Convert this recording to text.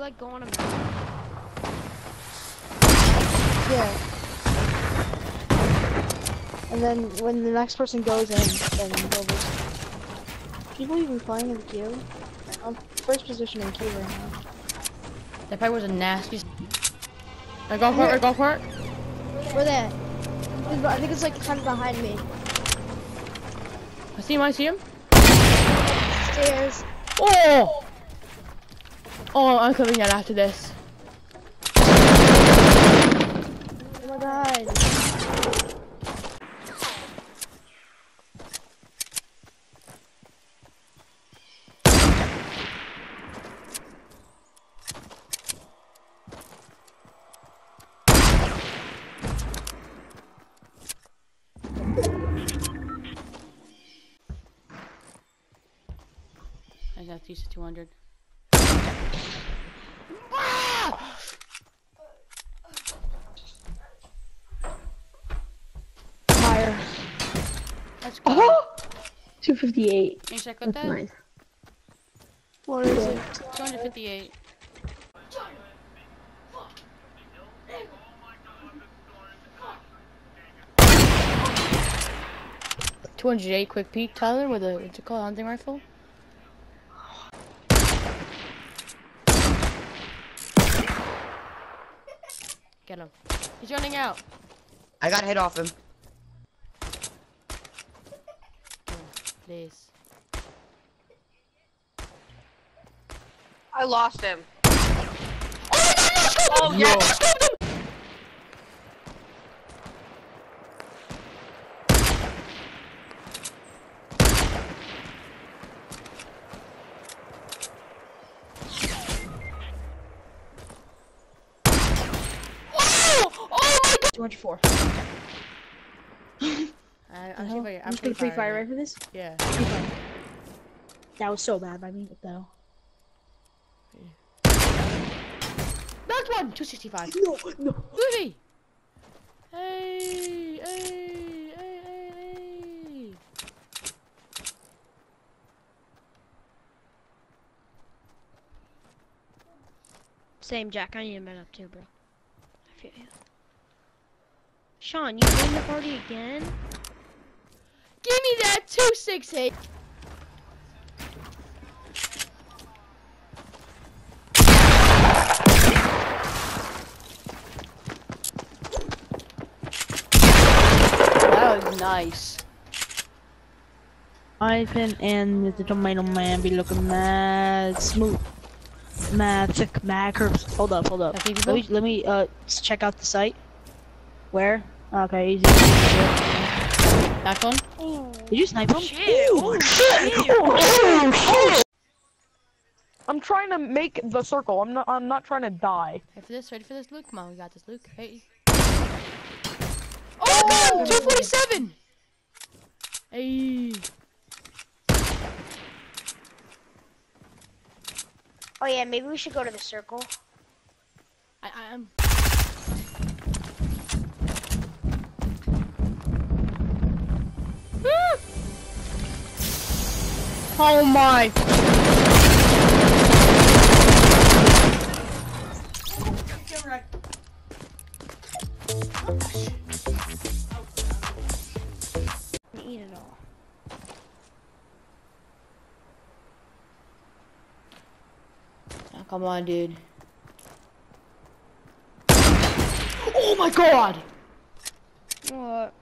like go on a map? Yeah. And then when the next person goes in, then they'll just... People even playing in the queue? I'm first position in queue right now. That probably was a nasty. I go for it, I go for it. Where they at? I think it's like kind of behind me. I see him, I see him. Stairs. Oh! Oh, I'm coming out after this. Oh my god. I got these 200. Fire. Let's go. Oh! 258. Can you check with That's that? nice. What is it? 258. Two hundred eight quick peek, Tyler, with a what's it called, hunting rifle? Get him. He's running out. I got hit off him. Please. I lost him. Oh, my God! Oh yeah. Oh my God! Two hundred four. I, I'm, hell? free fire. I'm just gonna free fire right for this? Yeah. That was so bad by me, what the hell? Knocked one. Two sixty five. No, no. Movie. Hey, hey, hey, hey, hey. Same, Jack. I need a minute too, bro. I feel you. Sean, you joined the party again? Give me that two six eight. That was nice. Ivan and the tomato man be looking mad smooth. Mad thick, mad curves. Hold up, hold up. Let me, let me uh check out the site. Where? Okay, easy. Back one. Did you snipe him? I'm trying to make the circle. I'm not. I'm not trying to die. Ready for this? Ready for this, Luke? Come on, we got this, Luke. Hey. Oh, 247. Hey. Oh yeah, maybe we should go to the circle. I, I am. Oh my! Eat it all. Oh, come on, dude. Oh my god! What?